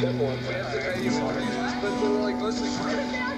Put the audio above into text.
Them ones. That's the petty. But they're like, let's just. Like